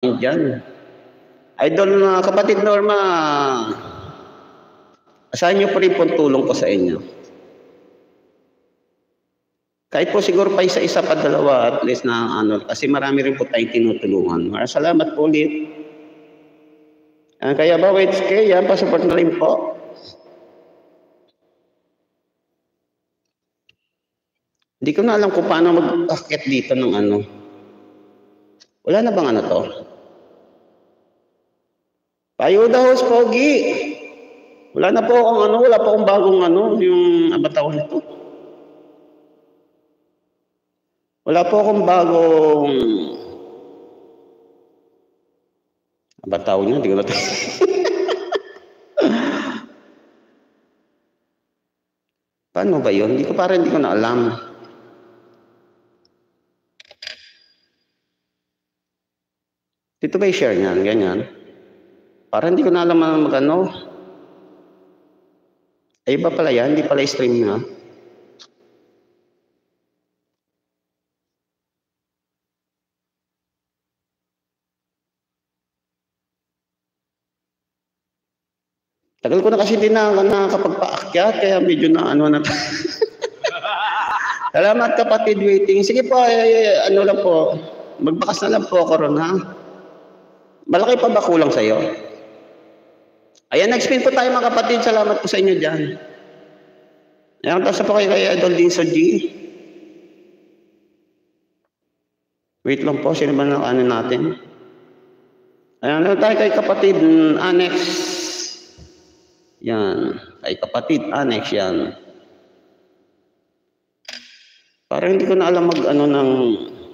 dyan. Idol na kapatid Norma, asahan niyo po rin po tulong ko sa inyo. Kahit po siguro pa isa-isa pa dalawa at least na ano, kasi marami rin po tayong tinutulungan. Maraming salamat po ulit. Ah, kaya ba, wait, kaya pa-support na rin po. Hindi ko na alam kung paano mag-akit dito ng ano. Wala na bang ano to? Payuda host, Pogi. Wala na po akong ano, wala pa akong bagong ano, yung abatawang nito. Wala po akong bagong abataw niya, hindi ko na Paano ba yun? Hindi ko parang hindi ko na alam. Dito ba i-share niyan? Ganyan. Parang hindi ko na alam ang mag-ano. Ay, iba pala yan. Hindi pala stream nga. Tagal ko na kasi hindi na nakakapagpaakyat, kaya medyo na ano na. Salamat kapatid waiting. Sige po, eh, ano lang po. Magbakas na lang po ako ron? Malaki pa ba kulang sa'yo? Ayan, nag-spin po tayo mga kapatid. Salamat po sa inyo dyan. Ayan, tapos po kayo kay Idol Dinso G. Wait lang po, sino ba na ano natin? Ayan, ano tayo kay kapatid Annex. Yan, kay kapatid Annex yan. Parang hindi ko na alam mag ano ng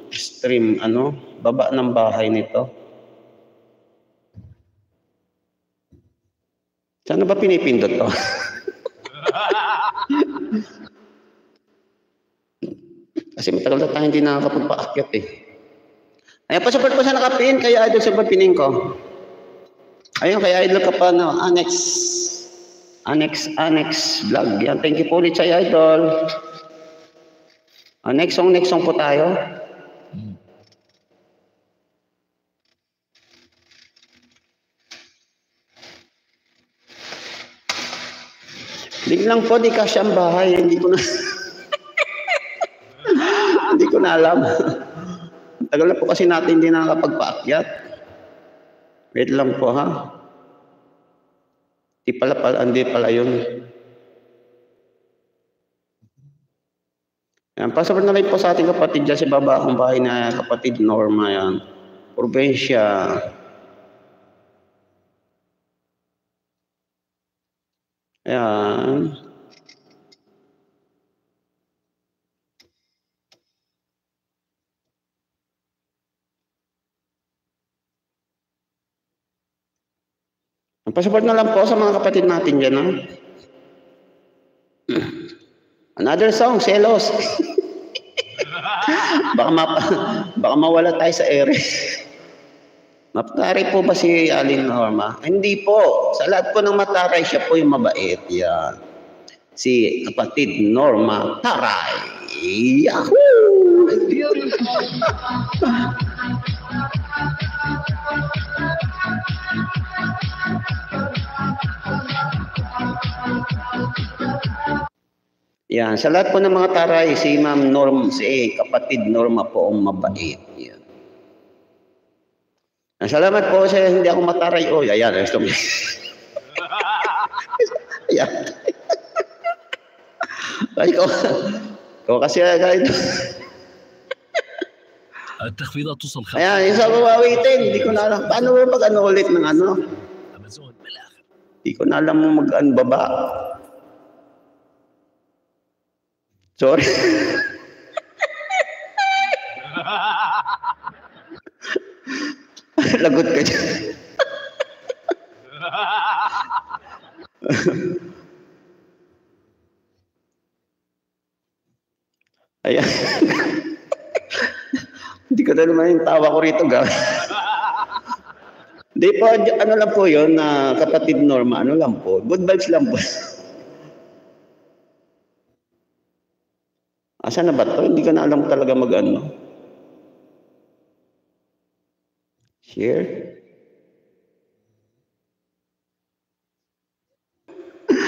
stream, ano, baba ng bahay nito. Saan ba pinipindot to? Kasi matagal na tayo hindi nakakapagpaakyat eh. Ayan, pasupport po sa nakapin, kaya idol sa pinin ko. Ayun, kaya idol ka pa, no, annex. Annex, annex vlog. Yan, thank you po ulit sa idol. Ah, next song, next song po tayo. Hindi lang po, di kasi ang bahay. Hindi ko na... hindi ko na alam. Tagal na po kasi natin hindi nakakapagpaakyat. Wait lang po ha. Di pala pala, hindi pala yun. Yan, pasaport na rin po sa ating kapatid dyan sa baba akong bahay na kapatid Norma yan. Probinsya. Ayan. Pasaport na lang po sa mga kapatid natin dyan. Ha? Another song, Selos. baka, ma baka mawala tayo sa ere. Mataray po ba si Alin Norma? Hindi po. Sa lahat po ng mataray, siya po yung mabait. Yan. Si kapatid Norma Taray. Yahoo! Yan, sa lahat po ng mga taray, si Ma'am Norm, si kapatid Norma po ang mabait. Yan. Yan, Salamat po sa hindi ako mataray. Oh, ayan, gusto mo. ayan. Ay, ko. Ko kasi kahit التخفيضات توصل خمسة Ayan, yung sa wawitin, hindi ko na alam. Paano ba mag ano ulit ng ano? امازون بالاخر Hindi ko na alam mo mag ano, baba. Sorry. Lagot ka dyan. Ayan. Hindi ko na naman yung tawa ko rito, ga. Hindi po, ano lang po yun, na kapatid Norma, ano lang po, good vibes lang po. Asa na ba to? Hindi ko na alam talaga mag here.